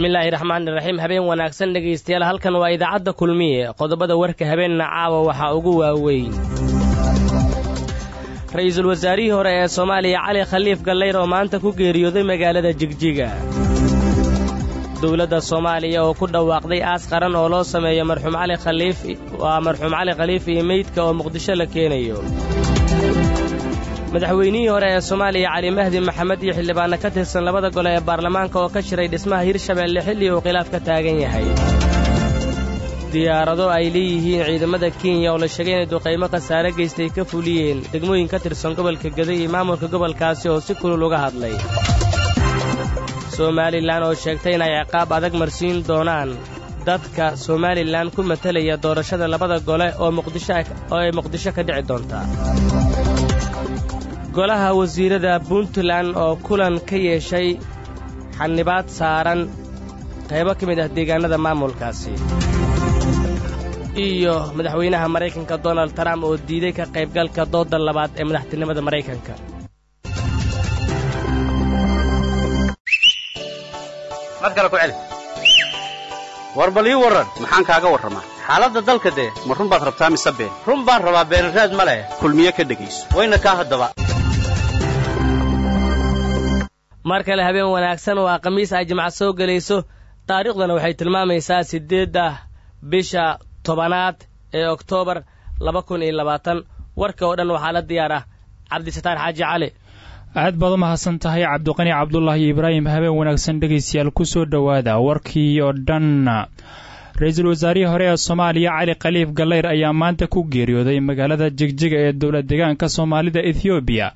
bismillaahi raxmaani raxiim habeen wanaagsan dhegaystayaal halkan waa idaacadda kulmiye. Qodobada warka habeenna caawa waxaa ugu waaweyn. Ra'iisul wasaarihii hore ee soomaaliya cali khaliif gallayr oo maanta ku geeriyooday magaalada jigjiga. Dowladda soomaaliya oo ku dhawaaqday aas qaran oo loo sameeyo marxuum cali khaliif waa marxuum cali khaliif iyo meydka oo muqdisho la keenayo madaxweynihii hore ee soomaaliya cali mahdi maxamed iyo xildhibaanno ka tirsan labada gole ee baarlamaanka oo ka shiray dhismaha hirshabeelle xilli uu khilaaf ka taagan yahay. Diyaarado ay leeyihiin ciidamada kenya oo la sheegay inay duqaymo khasaare geystay ka fuliyeen degmooyin ka tirsan gobolka geda iyo maamulka gobolkaasi oo si kulul uga hadlay. Somalilan oo sheegtay inay ciqaab adag marsiin doonaan. Dadka somalilan ku matelaya doorashada labada gole oo ay muqdisho ka dhici doonta golaha wasiirada puntland oo kulan ka yeeshay xanibaad saaran. Qaybo ka mid ah deegaannada maamulkaasi. Iyo madaxweynaha maraykanka donald trump oo diiday ka qaybgalka doodda labaad ee madaxtinimada maraykanka war bal warran maxaan kaaga warramaa. Xaaladda dalka dee ma run baad rabtaa mise been? Run baan rabaa beenraad ma leh kulmiye ka dhegayso. Wayna kaa haddaba mar kale habeen wanaagsan waa khamiis ay jimca soo gelayso taariikhdana waxay tilmaamaysaa siddeedda bisha tobanaad ee oktoobar laba kun iyo labaatan. Warka oo dhan waxaa la diyaar ah cabdisataar xaaji cali. Aad baad u mahadsan tahay cabdiqani cabdulaahi ibraahim habeen wanaagsan dhegaystayaal ku soo dhowaada. Warkii oo dhan ra'iisul wasaarihii hore ee soomaaliya cali khaliif gallayr ayaa maanta ku geeriyooday magaalada jigjiga ee dowlad deegaanka soomaalida ethoobiya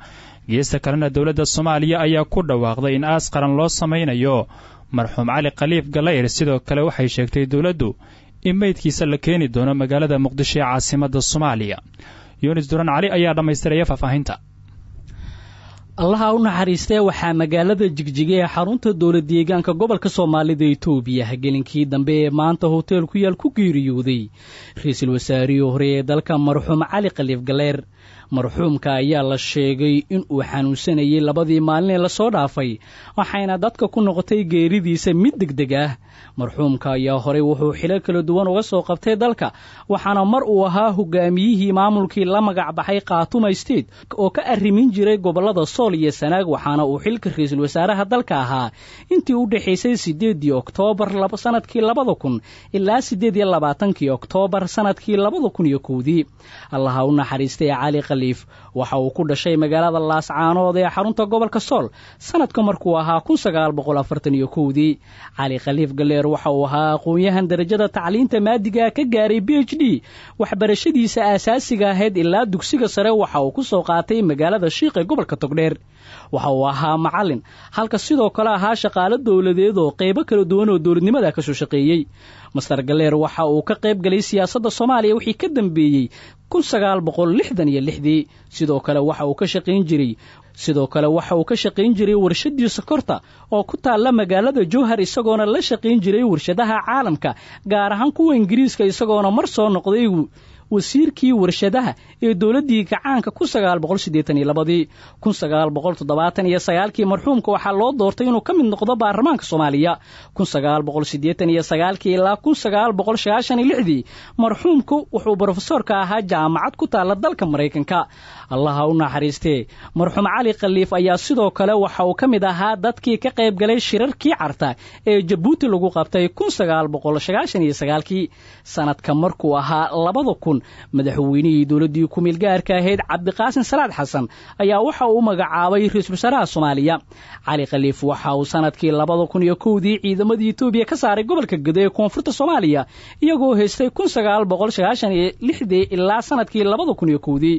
geesta kalena dowladda soomaaliya ayaa ku dhawaaqday in aas qaran loo samaynayo. Marxuum cali khaliif gallayr sidoo kale waxay sheegtay dowladdu in meydkiisa la keeni doono magaalada muqdisho ee caasimadda soomaaliya. Yunis duran cali ayaa dhammaystiraya faahfaahinta allaha u naxariistee waxaa magaalada jigjiga ee xarunta dowlad deegaanka gobolka soomaalida etoobiya gelinkii dambe ee maanta hoteel ku yaal ku geeriyooday. Ra'iisul wasaarihii hore ee dalka marxuum cali khaliif galeer. Marxuumka ayaa la sheegay in uu xanuunsanayay labadii maalinee la soo dhaafay waxayna dadka ku noqotay geeridiisa mid degdeg ah. Marxuumka ayaa horey wuxuu xilo kala duwan uga soo qabtay dalka waxaana mar uu ahaa hogaamiyihii maamulkii la magac baxay khaatuma state oo ka arrimin jiray gobollada sool iyo sanaag waxaana uu xilka ra'iisul wasaaraha dalka ahaa. Intii u dhexaysay siddeeddii oktoobar sannadkii labada kun ilaa siddeed labaatankii oktoobar sannadkii labada kun iyo kowdii. Allaha u naxariistay cali khaliif waxa uu ku dhashay magaalada laascaanood ee xarunta gobolka sool sanadka markuu ahaa kun sagaal boqol afartan iyo kowdii. Cali khaliif galeer waxa uu ahaa aqoon-yahan darajada tacliinta maadiga ka gaaray b h d. Waxbarashadiisa aasaasiga ahayd ilaa dugsiga sare waxa uu ku soo qaatay magaalada shiiq ee gobolka togdheer waxa uu ahaa macallin halka sidoo kale ahaa shaqaalo dowladeed oo qaybo kala duwan oo dowladnimada ka soo shaqeeyey. Master galeer waxa uu ka qayb galay siyaasadda soomaaliya wixii ka dambeeyey kun sagaal boqol lixdan iyo lixdii. Sidoo kale waxa uu ka shaqayn jiray sidoo kale waxa uu ka shaqayn jiray warshadii sokorta oo ku taalla magaalada jowhar isagoona la shaqayn jiray warshadaha caalamka gaar ahaan kuwa ingiriiska isagoona mar soo noqday wasiirkii warshadaha ee dowladdii gacaanka iyo marxuumka waxaa loo doortay inuu ka mid noqdo baarlamaanka soomaaliya. Ilaa marxuumku wuxuu brofesoorka ahaa jaamacad ku taalla dalka maraykanka allaha u naxariistee marxuum cali khaliif ayaa sidoo kale waxa uu ka mid ahaa dadkii ka qayb shirarkii carta ee jabuuti lagu qabtay sanadka markuu ahaa kun madaxweynihii dowladdii ku-meel gaarka ahayd cabdiqaasin salaad xasan ayaa waxa uu magacaabay ra'iisul wasaaraha soomaaliya. Cali khaliif waxa uu sannadkii labada kun iyo kowdii ciidamadii etoobiya ka saaray gobolka gado ee koonfurta soomaaliya iyagoo haystay kun sagaal boqol sagaashan iyo lixdii ilaa sannadkii labada kun iyo kowdii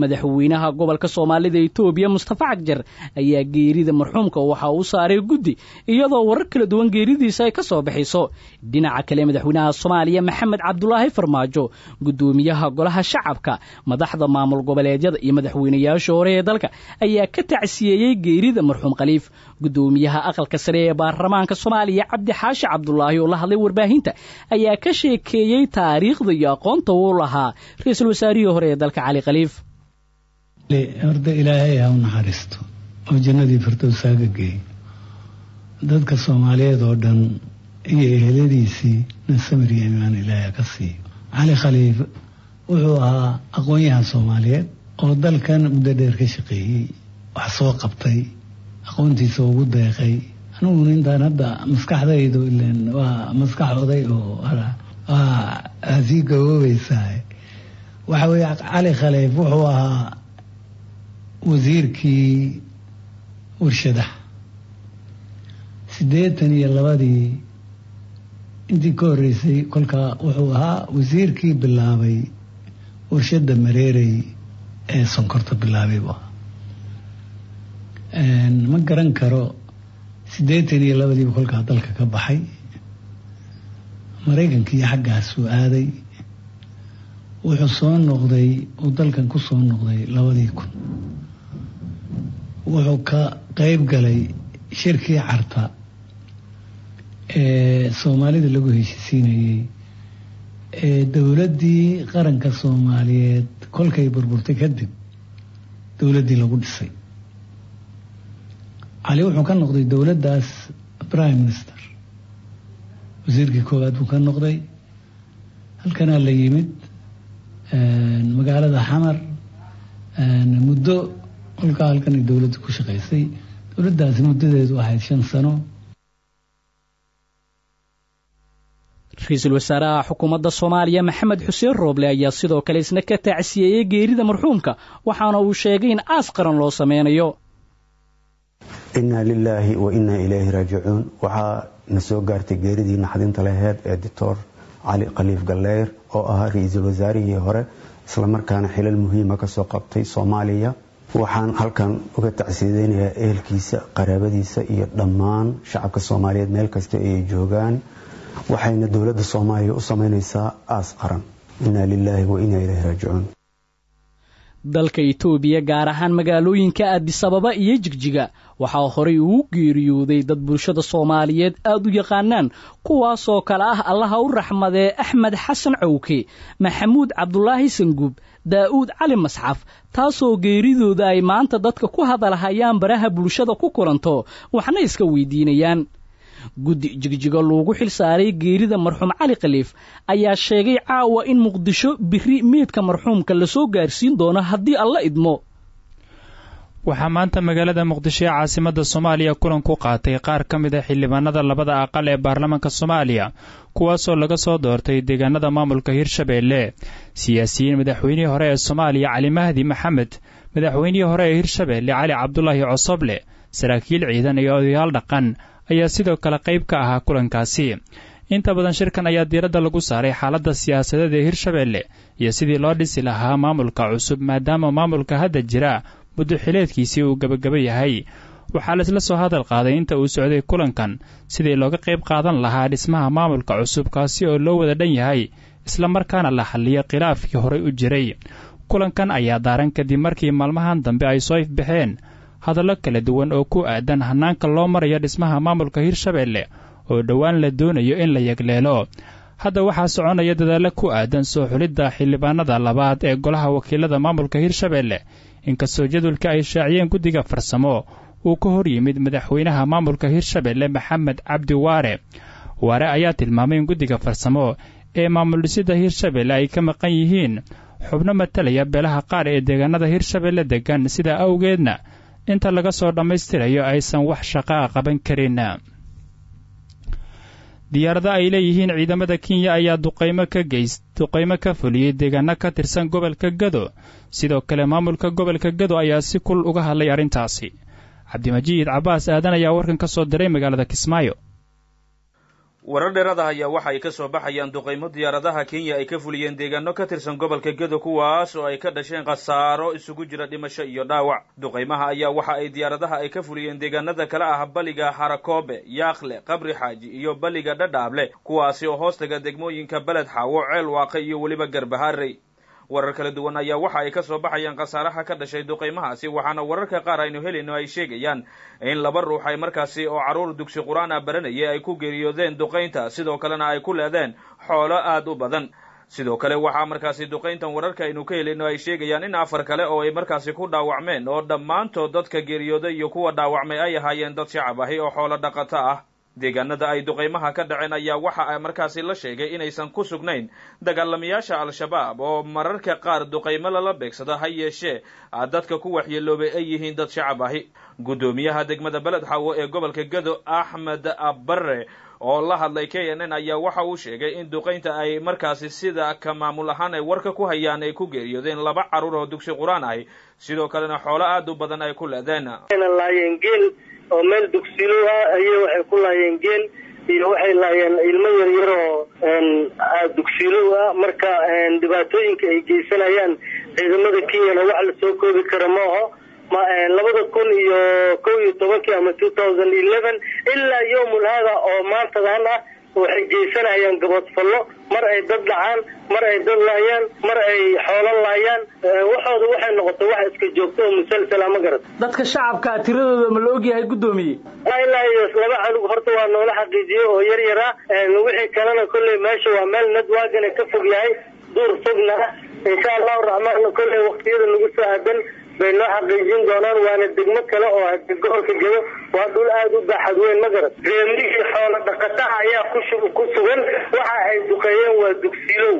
madaxweynaha gobolka soomaalida etoobiya mustafa cagjar ayaa geerida marxuumka waxa uu saaray guddi iyadoo warar kala duwan geeridiisa ay ka soo baxayso. Dhinaca kale madaxweynaha soomaaliya maxamed cabdulaahi farmaajo gudoomiyaha golaha shacabka madaxda maamul goboleedyada iyo madaxweynayaasha hore ee dalka ayaa ka tacsiyeeyey geerida marxuum khaliif. Gudoomiyaha aqalka sare ee baarlamaanka soomaaliya cabdi xaashi cabdulaahi oo la hadlay warbaahinta ayaa ka sheekeeyey taariikhda iyo aqoonta uu lahaa. Ra'iisul wasaarihii hore ee dalka cali khaliif. Horta ilaahay ha u naxariisto oo jannadii firdowsaaga geey dadka soomaaliyeed oo dhan iyo eheladiisii nasamir iyo imaan ilaahay ka siiyo. Cali khaliif wuxuu ahaa aqoon-yahan soomaaliyeed oo dalkan muddo dheer ka shaqeeyey. Wax soo qabtay aqoontiisa ugu deeqay. Aniguna intaan hadda maskaxdaydu ilen waa maskax oday oo waa sii gaboobaysaa waxa weeye cali khaliif wuxuu ahaa wasiirkii warshadaha. Siddeetan iyo labadii intii ka horreysay kolkaa wuxuu ahaa wasiirkii bilaabay warshadda mareerey ee sonkorta ahaa ma garan karo siddeetan iyo labadiiba kolkaa dalka ka baxay. Maraykankii xaggaasuu aaday. Wuxuu soo noqday uu dalkan ku soo noqday labadii kun. Wuxuu ka qeyb galay shirkii carta ee soomaalida lagu heshisiinayey dowladdii qaranka soomaaliyeed kolkay burburtay kadib dowladdii lagu dhisay. Cali wuxuu ka noqday dowladdaas prime minister. Wasiirkii koowaad buu ka noqday. Halkanaa la yimid magaalada xamar muddo kolkaa halkan ay dowladda ku shaqaysay. Dowladdaasi muddadeedu ahayd shan sano ra'iisul wasaaraha xukuumadda soomaaliya maxamed xuseen rooble ayaa sidoo kale isna ka tacsiyeeyey geerida marxuumka waxaana uu sheegay in aas qaran loo sameynayo innaa lilaahi wa innaa ilayhi raajicuun. Waxaa na soo gaartay geeridii naxdinta laheyd ee doctor cali khaliif galeyr oo ahaa ra'iisul wasaarihii hore islamarkaana xilal muhiima ka soo qabtay soomaaliya. Waxaan halkan uga tacsiyadeynayaa ehelkiisa qaraabadiisa iyo dhammaan shacabka soomaaliyeed meel kasta ay joogaan waxayna dowladda soomaaliya u sameyneysaa aas qaran innaa lilaahi wa ilayhi raajicuun. Dalka itoobiya gaar ahaan magaalooyinka addisababa iyo jigjiga waxaa horey ugu geeriyooday dad bulshada soomaaliyeed aada u yaqaanaan kuwaasoo kale ah allaha u raxmadee axmed xasan cawke maxamuud cabdulaahi sangub daa'uud cali masxaf taasoo geeridooda ay maanta dadka ku hadalhayaan baraha bulshada ku kulanto waxna iska weydiinayaan guddi jigjigo loogu xil saaray geerida marxuum cali khaliif ayaa sheegay caawa in muqdisho biri meedka marxuumka la soo gaarsiin doono haddii alla idmo. Waxaa maanta magaalada muqdisho ee caasimadda soomaaliya kulan ku qaatay qaar ka mid a xildhibaanada labada aqal ee baarlamaanka soomaaliya kuwaasoo laga soo doortay deegaanada maamulka hirshabeelle siyaasiyiin madaxweynihii hore ee soomaaliya cali mahdi maxamed madaxweynihii hore ee hirshabeelle cali cabdulaahi cosoble saraakiil ciidan iyo odayaal dhaqan ayaa sidoo kale qayb ka ahaa kulankaasi. Inta badan shirkan ayaa diiradda lagu saaray xaaladda siyaasadeed ee hirshabeelle iyo sidii loo dhisi lahaa maamulka cusub maadaama maamulka hadda jira muddo xileedkiisii uu gebagaba yahay. Waxaa laisla soo hadal qaaday inta uu socday kulankan sidii looga qayb qaadan lahaa dhismaha maamulka cusub kaasi oo loo wada dhan yahay isla markaana la xalliyo khilaafkii horey u jiray. Kulankan ayaa daaran kadib markii maalmahan dambe ay soo ifbaxeen hadallo kala duwan oo ku aadan hannaanka loo marayo dhismaha maamulka hirshabeelle oo dhowaan la doonayo in la yegleelo. Hadda waxaa soconaya dadaallo ku aadan soo xulidda xildhibaanada labaad ee golaha wakiilada maamulka hirshabeelle inkastoo jadwalka ay shaaciyeen guddiga farsamo. Uu ka hor yimid madaxweynaha maamulka hirshabeelle maxamed cabdi waare. Waare ayaa tilmaamay in guddiga farsamo ee maamul dhisidda hirshabeelle ay ka maqan yihiin. Xubno matalaya beelaha qaar ee deegaanada hirshabeelle deggan sidaa awgeedna inta laga soo dhammaystirayo aysan wax shaqaa qaban karin. Diyaarado ay leeyihiin ciidamada kenya ayaa duqaymo ka geys duqaymo ka fuliyey deegaano ka tirsan gobolka gado. Sidoo kale maamulka gobolka gado ayaa si kul uga hadlay arrintaasi. Cabdimajiid cabbaas aadan ayaa warkan ka soo diray magaalada kismaayo warar dheeraada ayaa waxa ay ka soo baxayaan duqaymo diyaaradaha kenya ay ka fuliyeen deegaano ka tirsan gobolka gedo kuwaas oo ay ka dhasheen khasaaro isugu jira dhimasho iyo dhaawac. Duqaymaha ayaa waxa ay diyaaradaha ay ka fuliyeen deegaanada kale ah baliga harakoobe yaakhle qabri xaaji iyo baliga dhadhaable kuwaasi oo hoostaga degmooyinka beled xaawo ceel waaqe iyo weliba garbaharey warar kala duwan ayaa waxa ay ka soo baxayaan khasaaraha ka dhashay duqaymahaasi waxaana wararka qaar aynu helayno ay sheegayaan in laba ruux ay markaasi oo carruur dugsi qur'aan ah baranayay ay ku geeriyoodeen duqaynta sidoo kalena ay ku leedeen xoolo aad u badan. Sidoo kale waxaa markaasi duqayntan wararka aynu ka helayno ay sheegayaan in afar kale oo ay markaasi ku dhaawacmeen oo dhammaantood dadka geeriyooday iyo kuwa dhaawacmay ay ahaayeen dad shacab ahi oo xoolo dhaqato ah deegaanada ay duqaymaha ka dhaceen ayaa waxa markaasi la sheegay inaysan ku sugnayn dagaalamayaasha al-shabaab oo mararka qaar duqaymo lala beegsado ha yeeshee dadka ku waxyeeloobay ay yihiin dad shacab ahi. Guddoomiyaha degmada beled xawo ee gobolka gado axmed abare oo la hadlay k n n ayaa waxa uu sheegay in duqaynta ay markaasi sida ka maamul ahaan ay warka ku hayaan ay ku geeriyoodeen laba carruur oo dugsi qur'aan ahi sidoo kalena xoolo aada u badan ay ku leedeen laayeen geel oo meel dugsilo ah ayay waxay ku laayeen geel iyo waxay laayeen ilmo yaryar oo dugsilo ah. Marka dhibaatooyinka ay geysanayaan ciidamada kenyana wax la soo koobi kara maaho labada kun iyo kow iyo tobankii ama two thousand eleven ilaa yowmul hada oo maantadan ah waxay geysanayaan gaboodfallo mar ay dad dhacaan mar ay dad laayaan mar ay xoolo laayaan waxooda waxay noqotay wax iska joogto oo musalsala ma garat dadka shacabka tiradooda ma la ogyahay guddoomiye ilaa laba canug horta waa noola xaqiijiye oo yar yar ah wixii kalena kolley meesha waa meel nadwaagana ka fog yahay. Duur fogna ah insha allahu raxmaan kolley waktiyada nagu soo aadan bay noo xaqiijin doonaan waana degmo kale oo hadi gobolka gedo waa dhul aada u baaxad weyn ma garat reemihii xoolo dhaqataha ayaa ku sugan. Waxa ay duqeeyeen waa dugsiilow.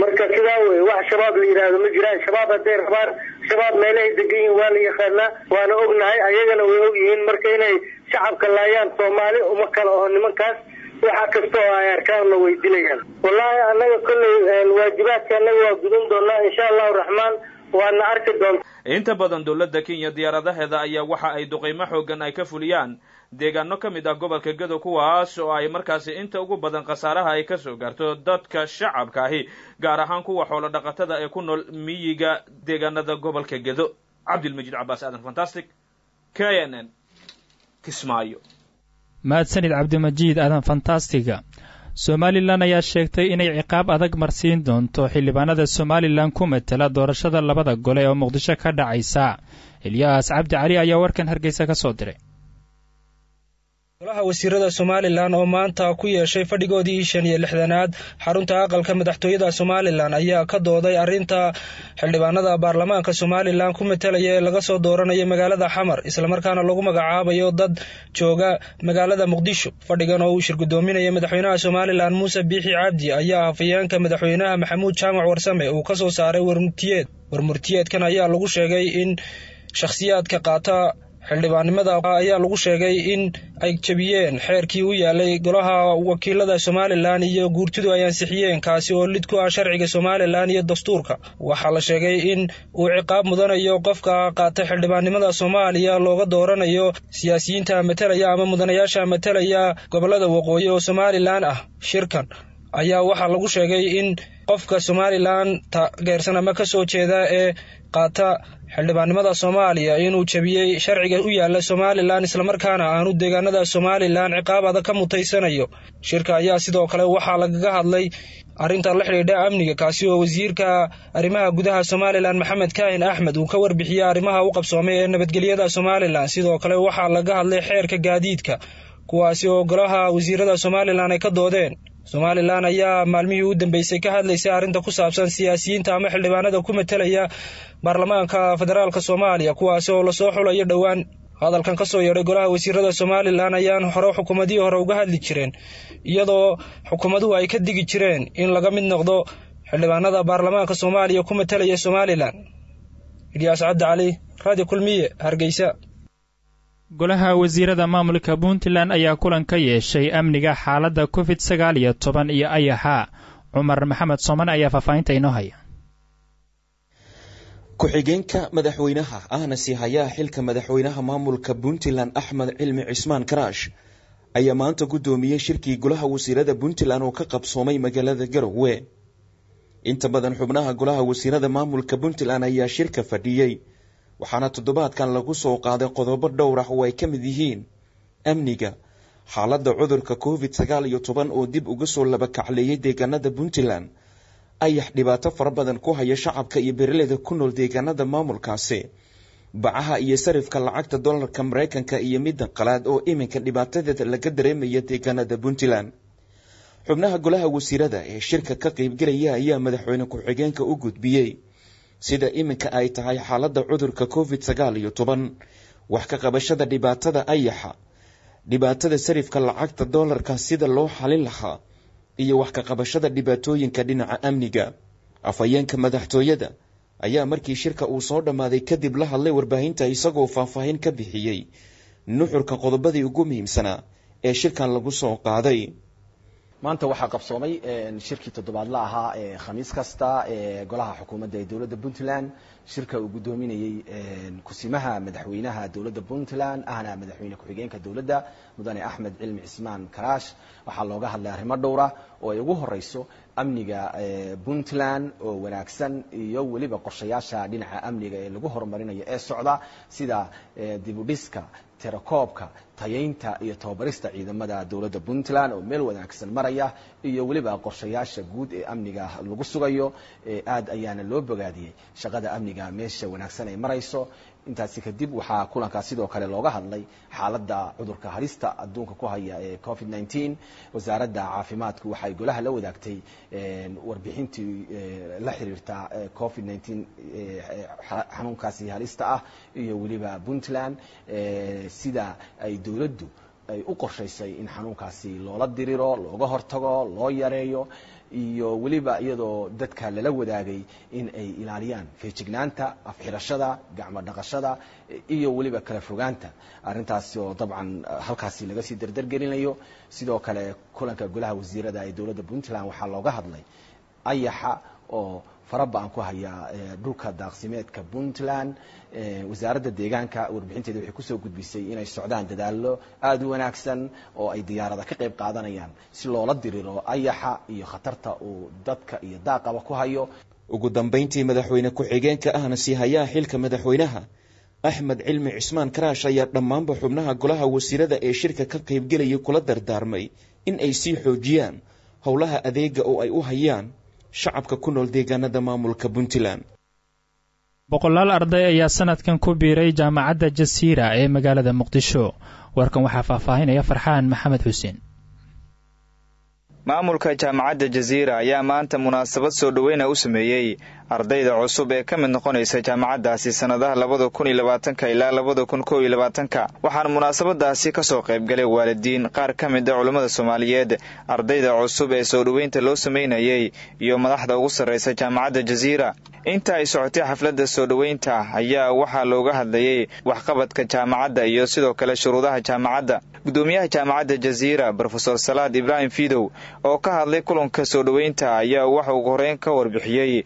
Marka sidaa wey wax shabaab la yidhaahdo ma jiraan. Shabaab hadday rabaan shabaab meelahay degan yihiin waa la yaqaanaa waana ognahay. Ayagana way og yihiin marka inay shacabka laayaan soomaali uma kale oo nimankaas waxa kasta oo ay arkaanna way dilayaan wallaahi annaga kolley waajibaadka annaga waa gudan doonaa insha allahu raxmaan waana arki doonta inta badan dowladda kenya diyaaradaheeda ayaa waxa ay duqaymo xoogan ay ka fuliyaan. Deegaano ka mid ah gobolka gado kuwaas oo ay markaasi inta ugu badan khasaaraha ay ka soo gaarto dadka shacabka ahi gaar ahaan kuwa xoolo dhaqatada ee ku nool miyiga deegaanada gobolka gado cabdilmajiid cabaas aadan fantastic k n n kismaayo. Mahadsanid cabdimajiid aadan fantastiga somalilan ayaa sheegtay inay ciqaab adag marsiin doonto xildhibaanada somalilan ku matela doorashada labada gole oo muqdisho ka dhacaysa. Ilyaas cabdi cali ayaa warkan hargeysa ka soo diray golaha wasiirada somalilan oo maanta ku yeeshay fadhigoodii shan iyo lixdanaad xarunta aqalka madaxtooyada somalilan ayaa ka dooday arrinta xildhibaanada baarlamaanka somalilan ku matelaya ee laga soo dooranayo magaalada xamar islamarkaana lagu magacaabayo dad jooga magaalada muqdisho. Fadhigan oo uu shir gudoominaya madaxweynaha somalilan muuse biixi cabdi ayaa hafayeenka madaxweynaha maxamuud jaamac warsame uu ka soo saaray warmurtiyeed. Warmurtiyeedkan ayaa lagu sheegay in shakhsiyaadka qaata xildhibaannimada ayaa lagu sheegay in ay jebiyeen xeerkii u yaalay golaha wakiilada somalilan iyo guurtidu ay ansixiyeen kaasi oo lid ku ah sharciga somalilan iyo dastuurka. Waxaa la sheegay in uu ciqaab mudanayo qofka qaata xildhibaannimada soomaaliya looga dooranayo siyaasiyiinta matelaya ama mudanayaasha matelaya gobollada waqooyi oo somalilan ah. Shirkan ayaa waxaa lagu sheegay in qofka somalilan taageersan ama ka soo jeeda ee qaata xildhibaannimada soomaaliya inuu jebiyey sharciga u yaalla somalilan islamarkaana aanu deegaanada somalilan ciqaab adag ka mutaysanayo. Shirka ayaa sidoo kale waxaa lagaga hadlay arrinta la xidhiidha amniga kaasi oo wasiirka arrimaha gudaha somalilan maxamed kaahin axmed uu ka warbixiyey arrimaha u qabsoomay ee nabadgelyada somalilan. Sidoo kale waxaa laga hadlay xeerka gaadiidka kuwaasi oo golaha wasiirada somalilan ay ka doodeen somalilan ayaa maalmihii u dambeysay ka hadlaysay arrinta ku saabsan siyaasiyiinta ama xildhibaanada ku matelaya baarlamaanka federaalk soomaaliya kuwaasi oo la soo xulayo dhowaan. Hadalkan ka soo yeedhay golaha wasiirada somalilan ayaan hore xukuumadihii hore uga hadli jireen iyadoo xukuumaduhu ay ka digi jireen in laga mid noqdo xildhibaanada baarlamaanka soomaaliya ku matelaya somalilan ilyaas cabdi cali radio kulmiye hargeysa golaha wasiirada maamulka puntland ayaa kulan ka yeeshay amniga xaaladda covid sagaal iyo toban iyo ayaxa cumar maxamed sooman ayaa faahfaahinta inoo haya. Ku-xigeenka madaxweynaha ahna sii hayaa xilka madaxweynaha maamulka puntland axmed cilmi cismaan karaash ayaa maanta guddoomiyey shirkii golaha wasiirada puntland oo ka qabsoomay magaalada garowe. Inta badan xubnaha golaha wasiirada maamulka puntland ayaa shirka fadhiyey waxaana toddobaadkan lagu soo qaaday qodobo dhowr ah oo ay ka mid yihiin. Amniga xaaladda cudurka covid sagaal iyo toban oo dib uga soo labakacleeyay deegaanada puntland ayax dhibaato fara badan ku haya shacabka iyo beeraleyda ku nool deegaanada maamulkaasi. Bacaha iyo sarifka lacagta dollarka mareykanka iyo midda qalaad oo iminka dhibaatadeeda laga dareemaya deegaanada puntland. Xubnaha golaha wasiirada ee shirka ka qeybgelaya ayaa madaxweyne ku-xigeenka u gudbiyey sida iminka ay tahay xaaladda cudurka covid sagaal iyo toban. Wax ka qabashada dhibaatada ayaxa. Dhibaatada sarifka lacagta doolarka sida loo xalin lahaa iyo wax ka qabashada dhibaatooyinka dhinaca amniga. Afhayeenka madaxtooyada ayaa markii shirka uu soo dhammaaday kadib la hadlay warbaahinta isagoo faahfaahin ka bixiyey. Nuxurka qodobadii ugu muhiimsanaa ee shirkan lagu soo qaaday maanta waxaa qabsoomay shirkii toddobaadla ahaa ee khamiis kasta ee golaha xukuumadda ee dowladda puntland. Shirka uu guddoominayey kusimaha madaxweynaha dowladda puntland ahna madaxweyne ku-xigeenka dowladda mudane axmed cilmi cismaan karaash. Waxaa looga hadlay arrimo dhowra oo ay ugu horeyso amniga puntland oo wanaagsan iyo weliba qorshayaasha dhinaca amniga ee lagu horumarinayo ee socda sida dibudhiska tirakoobka tayaynta iyo tababarista ciidamada dowladda puntland oo meel wanaagsan maraya iyo weliba qorshayaasha guud ee amniga lagu sugayo aad ayaana loo bogaadiyey. Shaqada amniga meesha wanaagsan ay marayso. Intaasi kadib waxaa kulankaas sidoo kale looga hadlay xaaladda cudurka halista adduunka ku haya ee covid nneteen wasaaradda caafimaadku waxay golaha la wadaagtay warbixintii la xiriirta covid nneteen xanuunkaasi halista ah iyo weliba puntland sida ay dowladdu ay u qorshaysay in xanuunkaasi loola diriro looga hortago loo yareeyo iyo weliba iyadoo dadka lala wadaagay in ay ilaaliyaan feejignaanta afxirashada gacmo dhaqashada iyo weliba kala fogaanta. Arrintaasi oo dabcan halkaasi laga sii dardargelinayo. Sidoo kale kulanka golaha wasiirada ee dowladda puntland waxaa looga hadlay ayaxa oo faraba-an ku haya dhulka daaqsimeedka puntland wasaaradda deegaanka warbixinteeda waxay ku soo gudbisay inay socdaan dadaallo aada u wanaagsan oo ay diyaarada ka qayb qaadanayaan si loola diriro ayaxa iyo khatarta uu dadka iyo daaqaba ku hayo. Ugu dambayntii madaxweyne ku-xigeenka ahna sii hayaha xilka madaxweynaha. Axmed cilmi cismaan karaash ayaa dhammaanba xubnaha golaha wasiirada ee shirka ka qaybgelaya kula dardaarmay in ay sii xoojiyaan howlaha adeega oo ay u hayaan shacabka ku nool deegaanada maamulka puntland. Boqolaal arday ayaa sanadkan ku biiray jaamacadda jasiira ee magaalada muqdisho. Warkan waxaa faahfaahinaya farxaan maxamed xuseen. Maamulka jaamacadda jaziira ayaa maanta munaasabad soo dhoweyna u sameeyey ardayda cusub ee ka mid noqonaysa jaamacaddaasi sannadaha labada kun iyo labaatanka ilaa labada kun kow iyo labaatanka waxaana munaasabadaasi ka soo qaybgalay waalidiin qaar ka mid a culammada soomaaliyeed. Ardayda cusub ee soo dhoweynta loo sameynayay iyo madaxda ugu sarraysa jaamacadda jaziira inta ay socotay xafladda soo dhoweynta ayaa waxaa looga hadlayey waxqabadka jaamacadda iyo sidoo kale shuruudaha jaamacadda. Gudoomiyaha jaamacadda jaziira rofeor salaad ibraahim fidow oo ka hadlay kulanka soo dhoweynta ayaa waxa ugu horeyn ka warbixiyey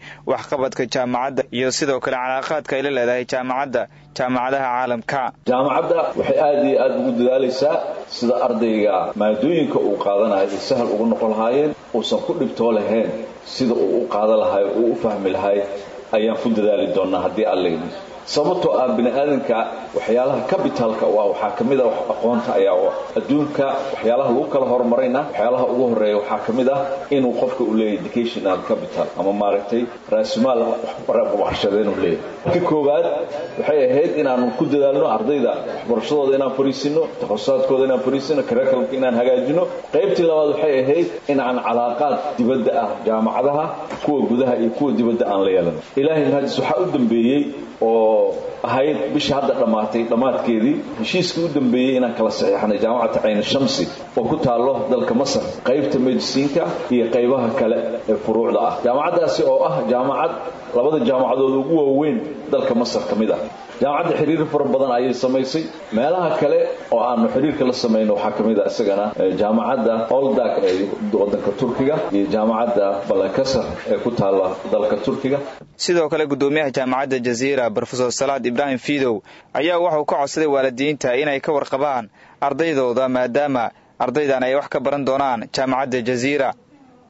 waxqabadka jaamacadda iyo sidoo kale calaaqaadka ay la leedahay jaamacadda jaamacadaha caalamka. Jaamacadda waxay aada iyo aada ugu dadaalaysaa sida ardayga maadooyinka uu qaadanayo ay sahal ugu noqon lahaayeen uusan ku dhibtoo lahayn sida uu u qaadan lahay uu u fahmi lahay ayaan ku dadaali doonaa haddii allayni sababtoo ah bini aadanka waxyaalaha capitalka waa waxaa ka mid a aqoonta ayaa adduunka waxyaalaha lagu kala horumarayna waxyaalaha ugu horreeya waxaa ka mid ah inuu qofka u leeyahy educational capital ama maaragtay raasumaal waxbarashada inuu leeyahy ka koowaad waxay ahayd inaanu ku dadaalno ardayda waxbarashadooda inaan fariisino takhasusaadkooda inaan fariisino curriculumka inaan hagaajino. Qaybtii labaad waxay ahayd inaan calaaqaad dibadda ah jaamacadaha kuwa gudaha iyo kuwa dibadda aan la yeelano. Ilaahay mahadis waxaa u dambeeyey oo ahayd bishii hadda dhammaatay dhammaadkeedii heshiiskii u dambeeyey inaan kala saxiixnay jaamacata cayni shamsi oo ku taallo dalka masar qaybta medisiinka iyo qaybaha kale ee furuucda ah. Jaamacaddaasi oo ah jaamacad labada jaamacadood ugu waaweyn dalka masar ka mid ah. Jaamacadda xiriir fara badan ayay samaysay. Meelaha kale oo aanu xiriirka la samayno waxaa ka mid a isagana jaamacadda oldag ee wadanka turkiga iyo jaamacadda balakasar ee ku taalla dalka turkiga. Sidoo kale gudoomiyaha jaamacadda jaziira rofeor salaad ibraahim fidow ayaa waxauu ka codsaday waalidiinta inay ka warqabaan ardaydooda maadaama ardaydan ay wax ka baran doonaan jaamacadda jaziira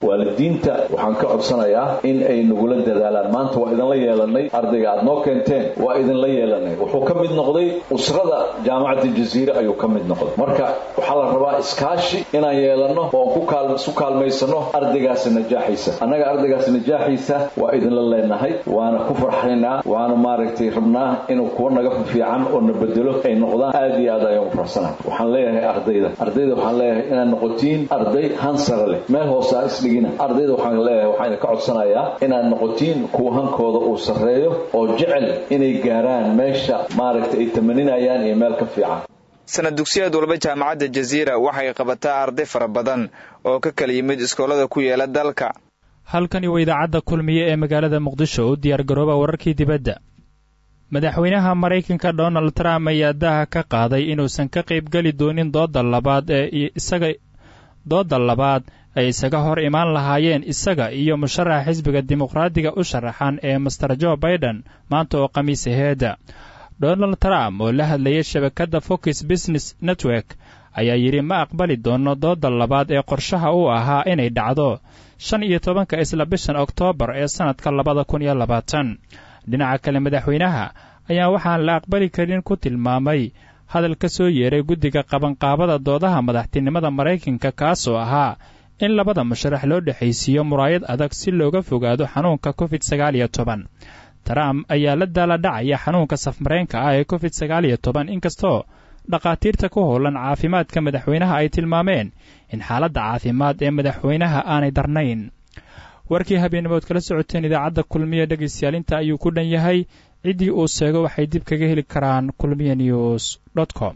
waalidiinta waxaan ka codsanayaa in ay nagula dadaalaan. Maanta waa idinla yeelanay ardayga aad noo keenteen waa idinla yeelanay wuxuu ka mid noqday usrada jaamacadda jaziire ayuu ka mid noqday. Marka waxaa la rabaa iskaashi inaan yeelanno oon isu kaalmaysano ardaygaasi najaaxiisa annaga ardaygaasi najaaxiisa waa idinla leenahay waana ku farxaynaa waana maaragtay rabnaa inuu kuwa naga fiican oo na bedelo ay noqdaan. Aad iyo aad ayaan u faraxsanahay waxaan leeyahay ardayda. Ardayda waxaan leeyahay inaad noqotiin arday hansara leh meel hoose ha isdhig ardayda waxaan leeyahay waxaan ka codsanayaa inaad noqotiin kuwa hankooda uu sarreeyo oo jecel inay gaaraan meesha maaragtay ay tamaninayaan iyo meel ka fiican. Sanad dugsiyaad walba jaamacadda jaziira waxay qabataa arday fara badan oo ka kala yimid iskoolada ku yeela dalka. Halkani waa idaacadda kulmiye ee magaalada muqdisho u diyaargarooba wararkii dibadda. Madaxweynaha maraykanka donald trump ayaa daha ka qaaday inuusan ka qaybgeli doonin dooda labaad ee isaga dooda labaad ay isaga hor imaan lahaayeen isaga iyo musharaxa xisbiga dimuqraadiga u sharaxan ee master jo baiden maanta oo khamiis aheeda. Donald trump oo la hadlayay shabakadda fox business network ayaa yidhi ma aqbali doono dooda labaad ee qorshaha uu ahaa inay dhacdo shan iyo tobanka isla bishan oktoobar ee sannadka labada kun iyo labaatan. Dhinaca kale madaxweynaha ayaa waxaan la aqbali karin ku tilmaamay hadal ka soo yeeray guddiga qabanqaabada doodaha madaxtinimada maraykanka kaasoo ahaa in labada musharax loo dhexaysiiyo muraayad adag si looga fogaado xanuunka covid sagaal iyo toban. Trump ayaa la daaladhacaya xanuunka safmareenka ah ee covid sagaal iyo inkastoo dhakhaatiirta ku howlan caafimaadka madaxweynaha ay tilmaameen in xaaladda caafimaad ee madaxweynaha aanay darnayn. Warkii habeenimood kala socoteen idaacadda kulmiye dhegaystayaal inta ayuu ku dhan yahay. Ciddii uu sheego waxay dib kaga heli karaan kulmiye news com